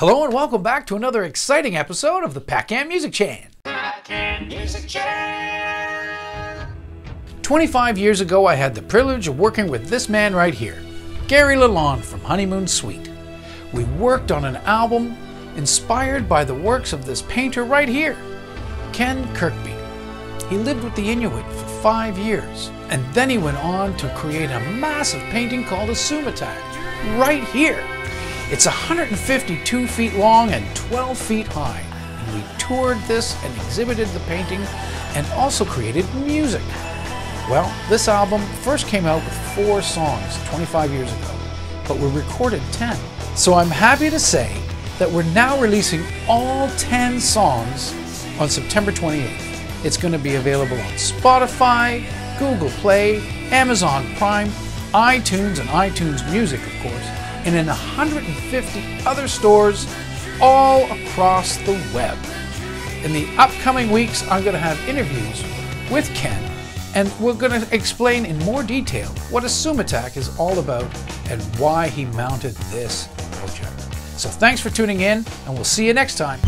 Hello and welcome back to another exciting episode of the Pacan Music Chain. Music Chain. 25 years ago, I had the privilege of working with this man right here, Gary Lalonde from Honeymoon Suite. We worked on an album inspired by the works of this painter right here, Ken Kirkby. He lived with the Inuit for five years, and then he went on to create a massive painting called Isumataq, right here. It's 152 feet long and 12 feet high, and we toured this and exhibited the painting and also created music. Well, this album first came out with four songs 25 years ago, but we recorded 10. So I'm happy to say that we're now releasing all 10 songs on September 28th. It's going to be available on Spotify, Google Play, Amazon Prime, iTunes, and iTunes Music, of course, and in 150 other stores all across the web. In the upcoming weeks, I'm going to have interviews with Ken, and we're going to explain in more detail what Isumataq is all about and why he mounted this project. So thanks for tuning in, and we'll see you next time.